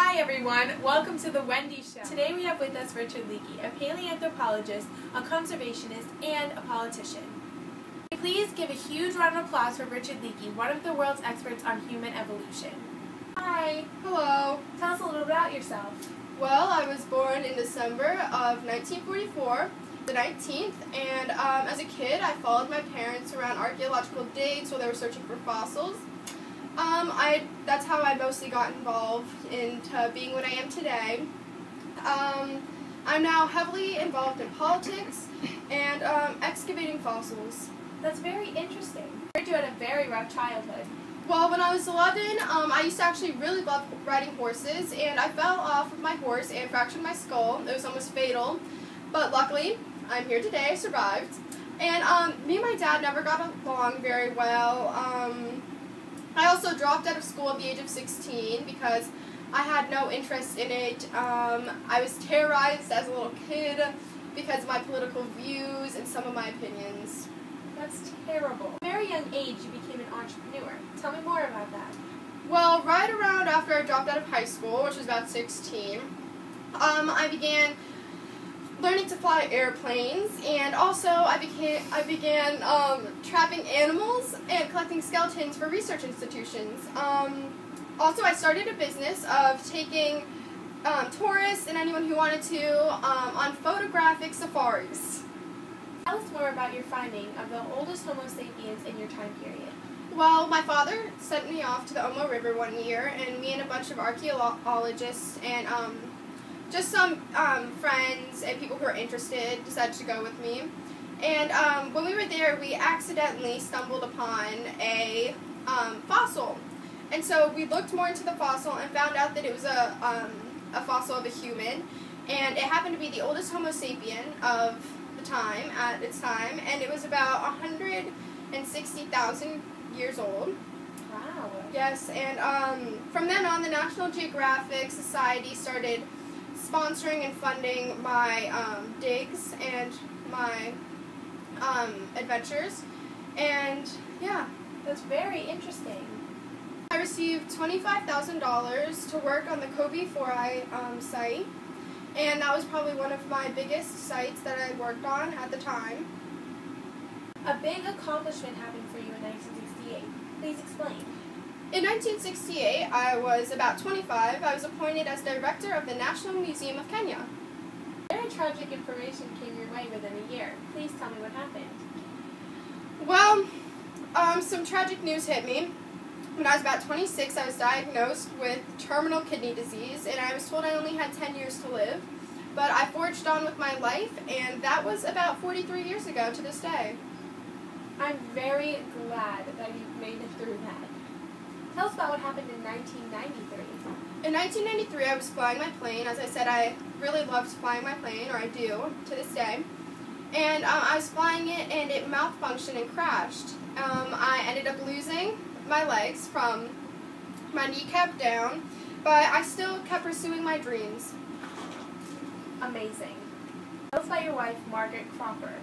Hi everyone, welcome to the Wendy Show. Today we have with us Richard Leakey, a paleoanthropologist, a conservationist, and a politician. Please give a huge round of applause for Richard Leakey, one of the world's experts on human evolution. Hi. Hello. Tell us a little about yourself. Well, I was born in December of 1944, the 19th, and um, as a kid I followed my parents around archaeological digs while they were searching for fossils. Um, I that's how I mostly got involved into being what I am today. Um, I'm now heavily involved in politics and um, excavating fossils. That's very interesting. You had a very rough childhood. Well, when I was 11, um, I used to actually really love riding horses, and I fell off of my horse and fractured my skull. It was almost fatal, but luckily, I'm here today. I survived. And um, me and my dad never got along very well. Um, I also dropped out of school at the age of 16 because I had no interest in it. Um, I was terrorized as a little kid because of my political views and some of my opinions. That's terrible. At a very young age, you became an entrepreneur. Tell me more about that. Well, right around after I dropped out of high school, which was about 16, um, I began learning to fly airplanes, and also I began I began um, trapping animals and collecting skeletons for research institutions. Um, also, I started a business of taking um, tourists and anyone who wanted to um, on photographic safaris. Tell us more about your finding of the oldest Homo sapiens in your time period. Well, my father sent me off to the Omo River one year, and me and a bunch of archaeologists and um, just some um, friends and people who are interested decided to go with me. And um, when we were there, we accidentally stumbled upon a um, fossil. And so we looked more into the fossil and found out that it was a, um, a fossil of a human. And it happened to be the oldest Homo sapien of the time, at its time. And it was about 160,000 years old. Wow. Yes, and um, from then on, the National Geographic Society started sponsoring and funding my um, digs and my um, adventures. And yeah. That's very interesting. I received $25,000 to work on the Koobi Fora um, site. And that was probably one of my biggest sites that I worked on at the time. A big accomplishment happened for you in 1968. Please explain. In 1968, I was about 25. I was appointed as director of the National Museum of Kenya. Very tragic information came your way within a year. Please tell me what happened. Well, um, some tragic news hit me. When I was about 26, I was diagnosed with terminal kidney disease, and I was told I only had 10 years to live. But I forged on with my life, and that was about 43 years ago to this day. I'm very glad that you made it through that. Tell us about what happened in 1993. In 1993, I was flying my plane. As I said, I really loved flying my plane, or I do to this day. And um, I was flying it, and it malfunctioned and crashed. Um, I ended up losing my legs from my kneecap down, but I still kept pursuing my dreams. Amazing. Tell us about your wife, Margaret Cropper.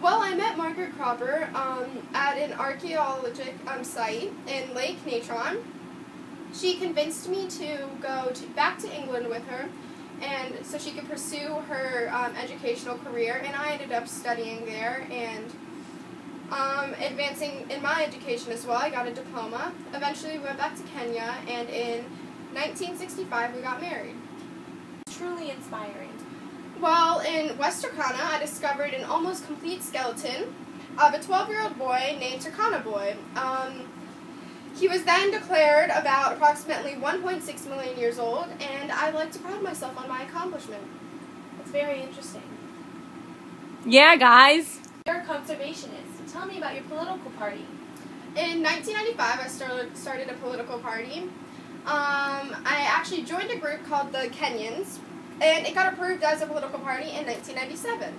Well, I met Margaret Cropper um, at an archaeologic um, site in Lake Natron. She convinced me to go to, back to England with her, and so she could pursue her um, educational career. And I ended up studying there and um, advancing in my education as well. I got a diploma. Eventually, we went back to Kenya, and in 1965, we got married. Truly inspiring. While in West Turkana, I discovered an almost complete skeleton of a 12-year-old boy named Turkana Boy. Um, he was then declared about approximately 1.6 million years old, and I like to pride myself on my accomplishment. It's very interesting. Yeah, guys. You're a conservationist. Tell me about your political party. In 1995, I started, started a political party. Um, I actually joined a group called the Kenyans, and it got approved as a political party in 1997.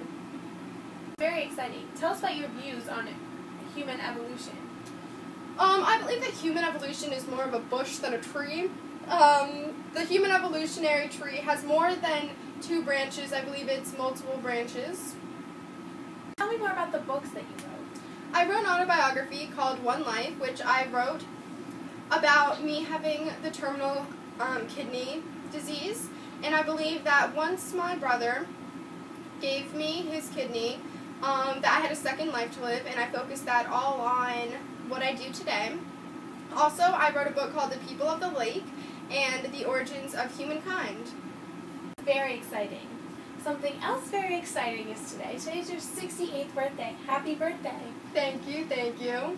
Very exciting. Tell us about your views on human evolution. Um, I believe that human evolution is more of a bush than a tree. Um, the human evolutionary tree has more than two branches. I believe it's multiple branches. Tell me more about the books that you wrote. I wrote an autobiography called One Life, which I wrote about me having the terminal um, kidney disease, and I believe that once my brother gave me his kidney, um, that I had a second life to live, and I focused that all on what I do today. Also, I wrote a book called The People of the Lake and the Origins of Humankind. Very exciting. Something else very exciting is today. Today's your 68th birthday. Happy birthday. Thank you, thank you.